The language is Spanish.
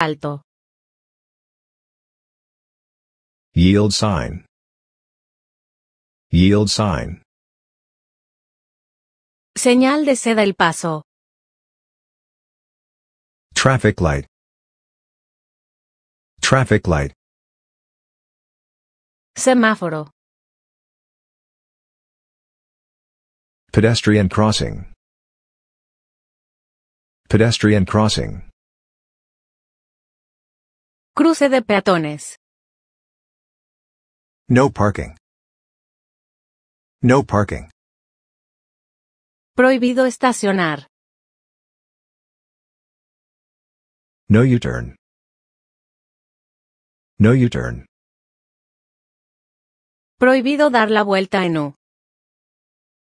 Alto. Yield sign. Yield sign. Señal de ceda el paso. Traffic light. Traffic light. Semáforo. Pedestrian crossing. Pedestrian crossing. Cruce de peatones. No parking. No parking. Prohibido estacionar. No U-turn. No U-turn. Prohibido dar la vuelta en U.